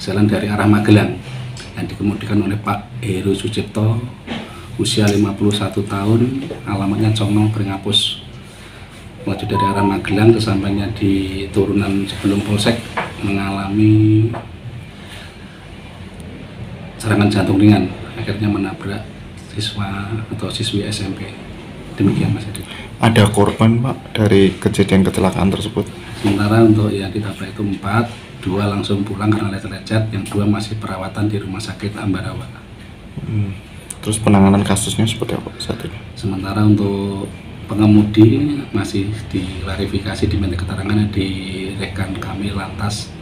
dari arah Magelang yang dikemudikan oleh Pak Heru Sucipto usia 51 tahun alamatnya Congnong Pringapus maju dari arah Magelang kesampainya di turunan sebelum Polsek mengalami serangan jantung ringan akhirnya menabrak siswa atau siswi SMP demikian Mas Edi Ada korban Pak dari kejadian kecelakaan tersebut? sementara untuk yang ditabrak itu empat dua langsung pulang karena lecet-lecet yang dua masih perawatan di rumah sakit Ambarawa Hmm. Terus penanganan kasusnya seperti apa saat ini? sementara untuk pengemudi masih diklarifikasi diminta keterangannya di rekan kami lantas